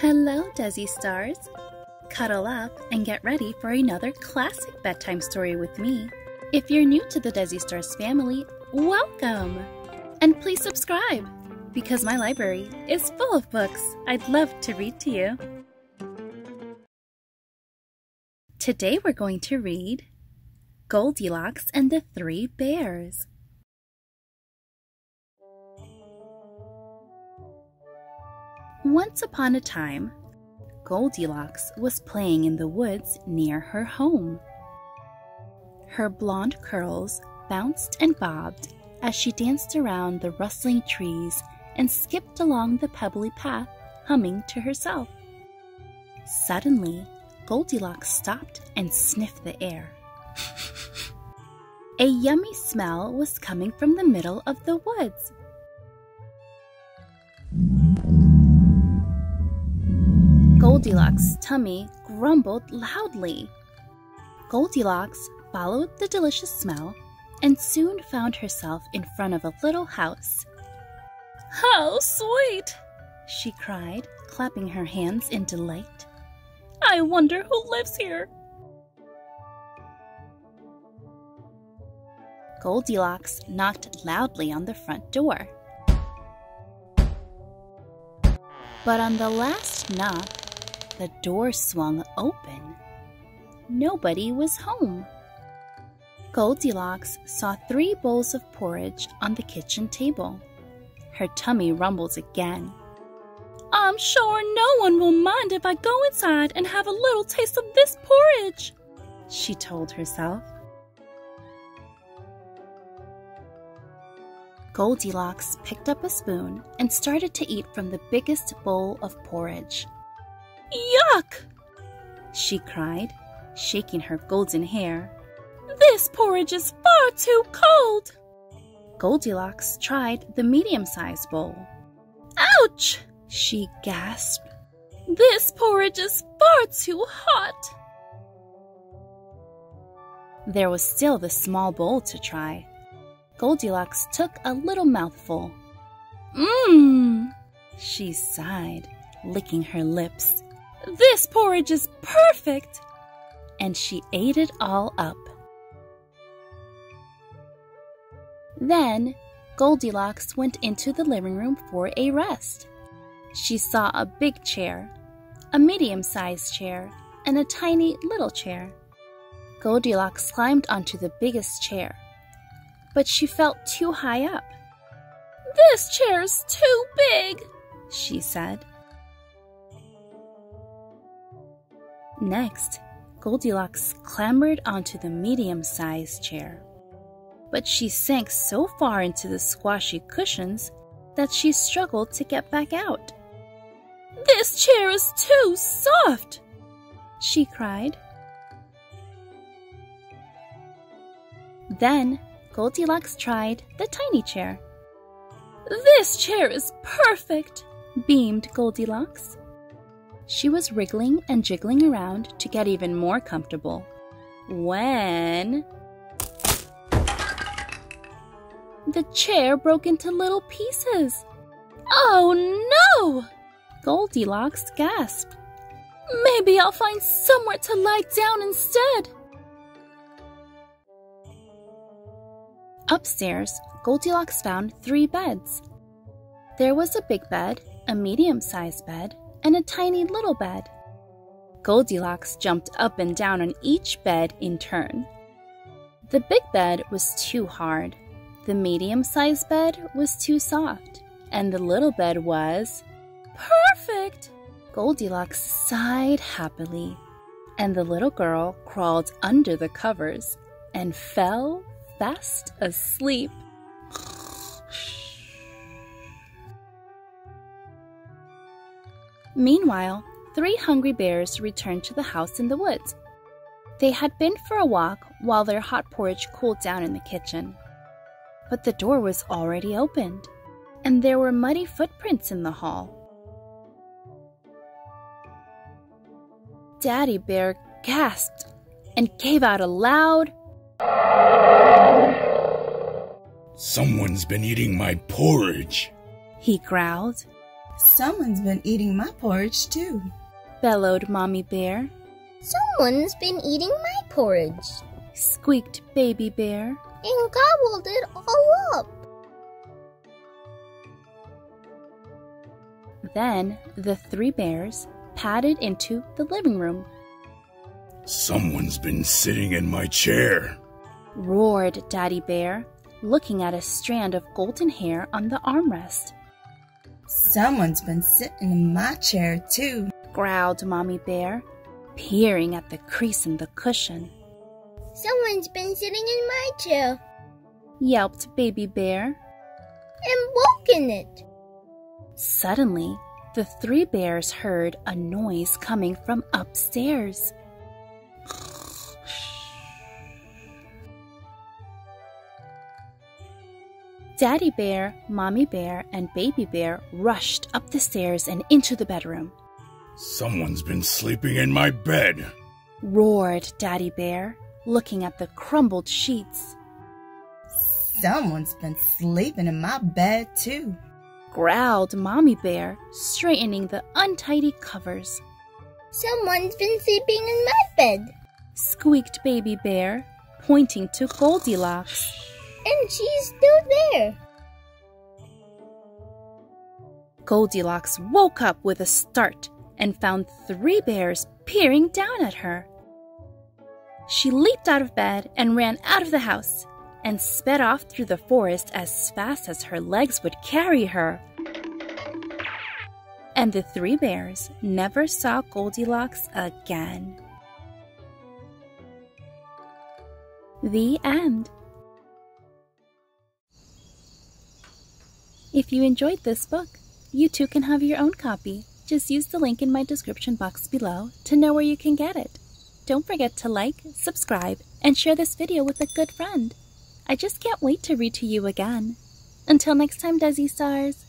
Hello, Dessi Stars. Cuddle up and get ready for another classic bedtime story with me. If you're new to the Dessi Stars family, welcome! And please subscribe because my library is full of books I'd love to read to you. Today we're going to read Goldilocks and the Three Bears. Once upon a time, Goldilocks was playing in the woods near her home. Her blonde curls bounced and bobbed as she danced around the rustling trees and skipped along the pebbly path, humming to herself. Suddenly, Goldilocks stopped and sniffed the air. A yummy smell was coming from the middle of the woods. Goldilocks' tummy grumbled loudly. Goldilocks followed the delicious smell and soon found herself in front of a little house. How sweet! she cried, clapping her hands in delight. I wonder who lives here. Goldilocks knocked loudly on the front door. But on the last knock, the door swung open. Nobody was home. Goldilocks saw three bowls of porridge on the kitchen table. Her tummy rumbled again. I'm sure no one will mind if I go inside and have a little taste of this porridge, she told herself. Goldilocks picked up a spoon and started to eat from the biggest bowl of porridge. Yuck! she cried, shaking her golden hair. This porridge is far too cold. Goldilocks tried the medium sized bowl. Ouch! she gasped. This porridge is far too hot. There was still the small bowl to try. Goldilocks took a little mouthful. Mmm, she sighed, licking her lips. This porridge is perfect! And she ate it all up. Then Goldilocks went into the living room for a rest. She saw a big chair, a medium sized chair, and a tiny little chair. Goldilocks climbed onto the biggest chair, but she felt too high up. This chair's too big, she said. Next, Goldilocks clambered onto the medium sized chair. But she sank so far into the squashy cushions that she struggled to get back out. This chair is too soft, she cried. Then Goldilocks tried the tiny chair. This chair is perfect, beamed Goldilocks. She was wriggling and jiggling around to get even more comfortable. When the chair broke into little pieces. Oh no! Goldilocks gasped. Maybe I'll find somewhere to lie down instead. Upstairs, Goldilocks found three beds. There was a big bed, a medium sized bed, and a tiny little bed. Goldilocks jumped up and down on each bed in turn. The big bed was too hard, the medium sized bed was too soft, and the little bed was perfect. Goldilocks sighed happily, and the little girl crawled under the covers and fell fast asleep. Meanwhile, three hungry bears returned to the house in the woods. They had been for a walk while their hot porridge cooled down in the kitchen. But the door was already opened, and there were muddy footprints in the hall. Daddy Bear gasped and gave out a loud, Someone's been eating my porridge, he growled. Someone's been eating my porridge too, bellowed Mommy Bear. Someone's been eating my porridge, squeaked Baby Bear. And gobbled it all up. Then the three bears padded into the living room. Someone's been sitting in my chair, roared Daddy Bear, looking at a strand of golden hair on the armrest. Someone's been sitting in my chair, too, growled Mommy Bear, peering at the crease in the cushion. Someone's been sitting in my chair, yelped Baby Bear, and woken it. Suddenly, the three bears heard a noise coming from upstairs. Daddy Bear, Mommy Bear, and Baby Bear rushed up the stairs and into the bedroom. Someone's been sleeping in my bed, roared Daddy Bear, looking at the crumbled sheets. Someone's been sleeping in my bed, too, growled Mommy Bear, straightening the untidy covers. Someone's been sleeping in my bed, squeaked Baby Bear, pointing to Goldilocks. And she's still there. Goldilocks woke up with a start and found three bears peering down at her. She leaped out of bed and ran out of the house and sped off through the forest as fast as her legs would carry her. And the three bears never saw Goldilocks again. The end. If you enjoyed this book, you too can have your own copy. Just use the link in my description box below to know where you can get it. Don't forget to like, subscribe, and share this video with a good friend. I just can't wait to read to you again. Until next time, Dessi Stars.